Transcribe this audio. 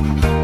Bye.